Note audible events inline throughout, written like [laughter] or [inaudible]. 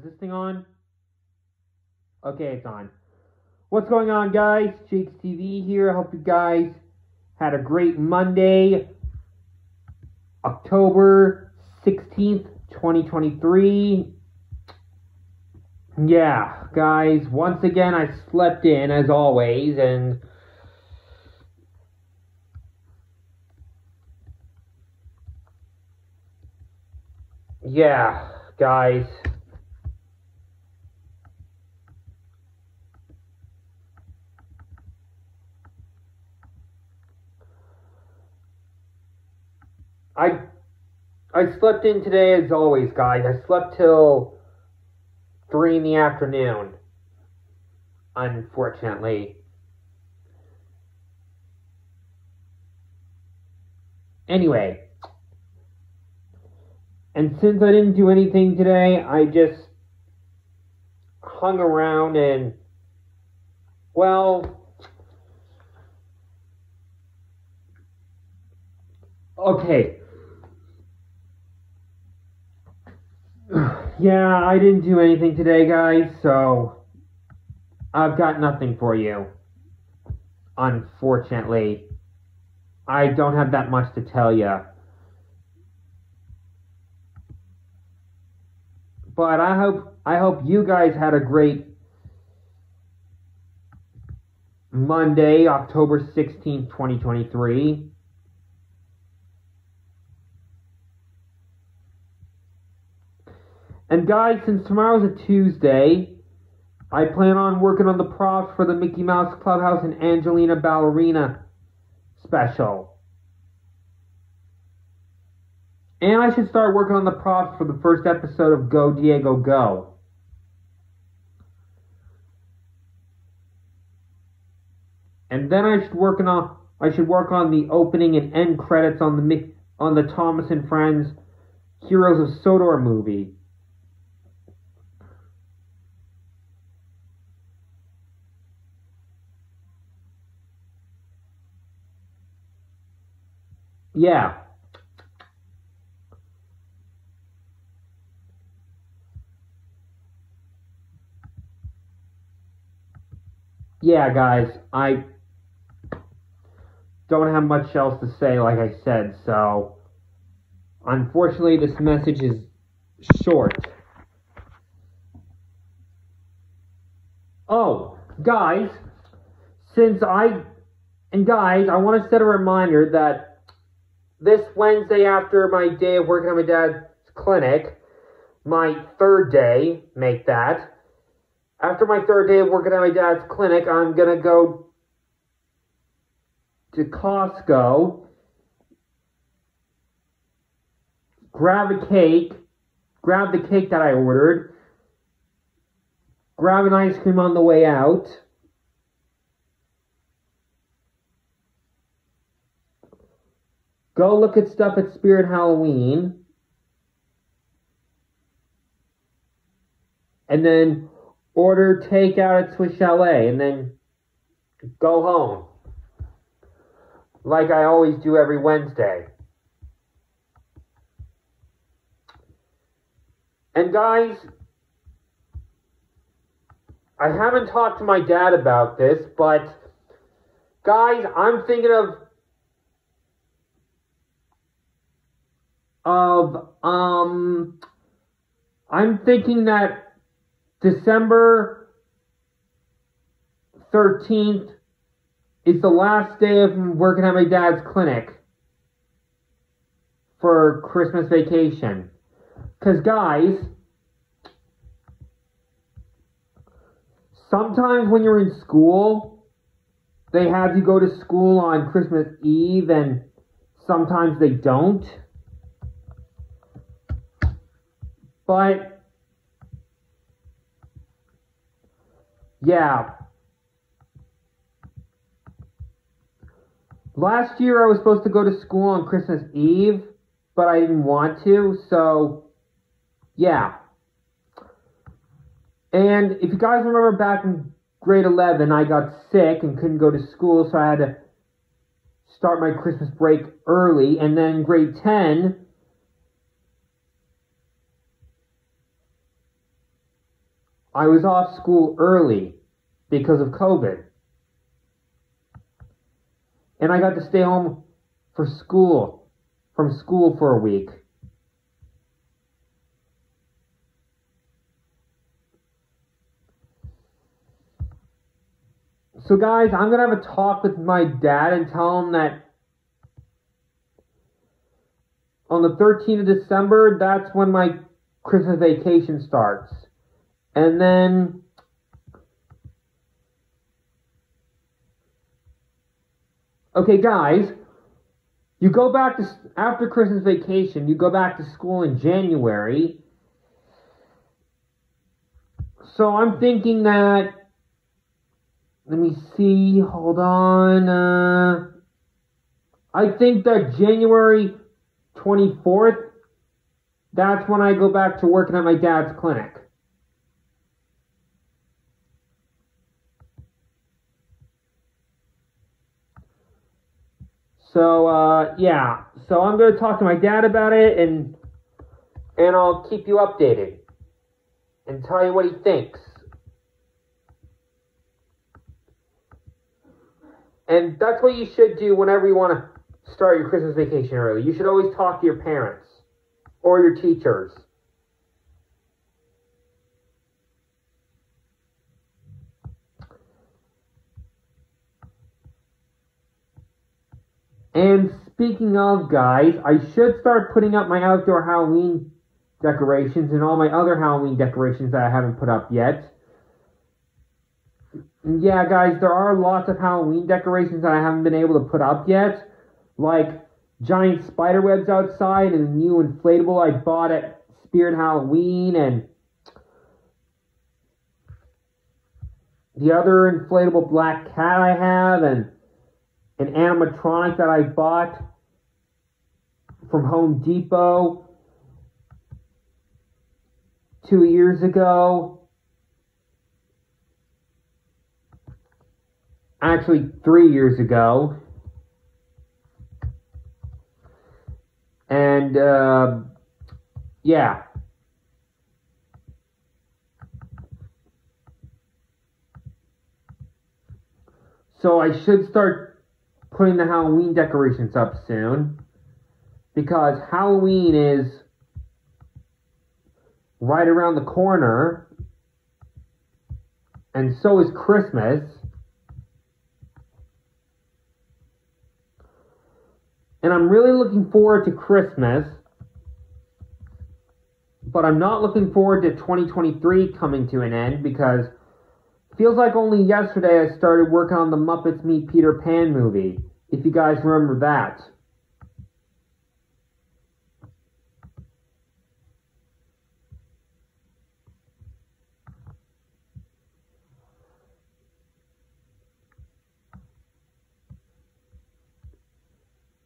Is this thing on? Okay, it's on. What's going on, guys? Jake's TV here. I hope you guys had a great Monday, October 16th, 2023. Yeah, guys, once again, I slept in as always, and yeah, guys. I I slept in today as always, guys. I slept till three in the afternoon. Unfortunately. Anyway. And since I didn't do anything today, I just hung around and well okay [sighs] Yeah, I didn't do anything today, guys, so I've got nothing for you. Unfortunately, I don't have that much to tell you. But I hope I hope you guys had a great Monday, October 16th, 2023. And guys, since tomorrow's a Tuesday, I plan on working on the props for the Mickey Mouse Clubhouse and Angelina Ballerina special. And I should start working on the props for the first episode of Go Diego Go. And then I should work on I should work on the opening and end credits on the on the Thomas and Friends Heroes of Sodor movie. Yeah. Yeah, guys, I don't have much else to say, like I said, so unfortunately, this message is short. Oh, guys, since I, and guys, I want to set a reminder that this Wednesday after my day of working at my dad's clinic, my third day, make that. After my third day of working at my dad's clinic, I'm going to go to Costco, grab a cake, grab the cake that I ordered, grab an ice cream on the way out Go look at stuff at Spirit Halloween. And then order takeout at Swiss Chalet and then go home. Like I always do every Wednesday. And guys, I haven't talked to my dad about this, but guys, I'm thinking of of um I'm thinking that December 13th is the last day of working at my dad's clinic for Christmas vacation. Cuz guys, sometimes when you're in school, they have you go to school on Christmas Eve and sometimes they don't. But yeah. Last year I was supposed to go to school on Christmas Eve, but I didn't want to, so yeah. And if you guys remember back in grade 11, I got sick and couldn't go to school, so I had to start my Christmas break early. And then grade 10, I was off school early because of COVID. And I got to stay home for school, from school for a week. So, guys, I'm going to have a talk with my dad and tell him that on the 13th of December, that's when my Christmas vacation starts. And then Okay, guys, you go back to after Christmas vacation, you go back to school in January. So I'm thinking that let me see, hold on. Uh, I think that January 24th, that's when I go back to working at my dad's clinic. So uh, yeah, so I'm going to talk to my dad about it, and and I'll keep you updated and tell you what he thinks. And that's what you should do whenever you want to start your Christmas vacation early. You should always talk to your parents or your teachers. And speaking of guys, I should start putting up my outdoor Halloween decorations and all my other Halloween decorations that I haven't put up yet. Yeah, guys, there are lots of Halloween decorations that I haven't been able to put up yet, like giant spider webs outside and a new inflatable I bought at Spirit Halloween and the other inflatable black cat I have and an animatronic that I bought from Home Depot two years ago. Actually, three years ago. And, uh, yeah. So I should start putting the Halloween decorations up soon. Because Halloween is right around the corner. And so is Christmas. And I'm really looking forward to Christmas, but I'm not looking forward to 2023 coming to an end because feels like only yesterday I started working on the Muppets Meet Peter Pan movie if you guys remember that.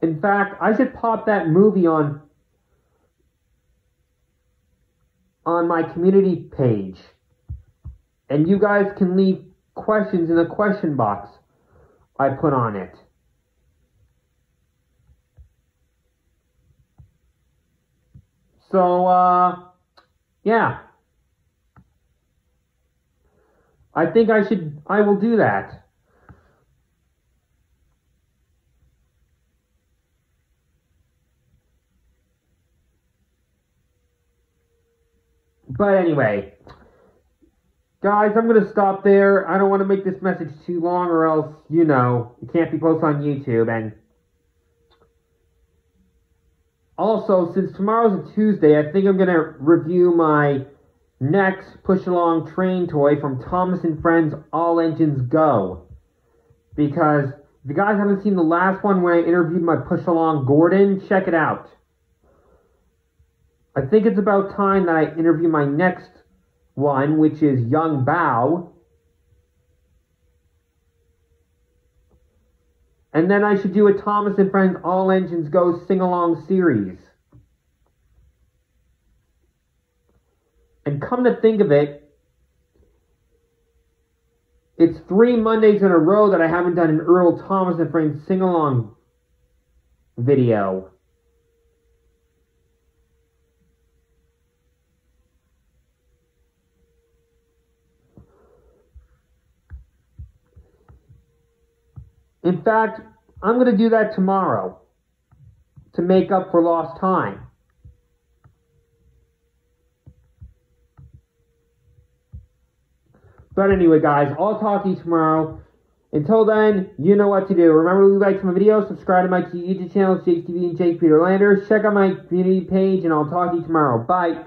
In fact, I should pop that movie on on my community page. And you guys can leave questions in the question box I put on it. So, uh, yeah. I think I should, I will do that. But anyway, guys, I'm going to stop there. I don't want to make this message too long or else, you know, it can't be posted on YouTube and also, since tomorrow's a Tuesday, I think I'm going to review my next push along train toy from Thomas and Friends All Engines Go. Because if you guys haven't seen the last one when I interviewed my push along Gordon, check it out. I think it's about time that I interview my next one, which is Yong Bao. And then I should do a Thomas and Friends All Engines Go sing along series. And come to think of it, it's three Mondays in a row that I haven't done an Earl Thomas and Friends sing along video. In fact, I'm going to do that tomorrow to make up for lost time. But anyway, guys, I'll talk to you tomorrow. Until then, you know what to do. Remember to like my videos, subscribe to my YouTube channel, Jayke TV and Jayke Peter Landers. Check out my community page, and I'll talk to you tomorrow. Bye.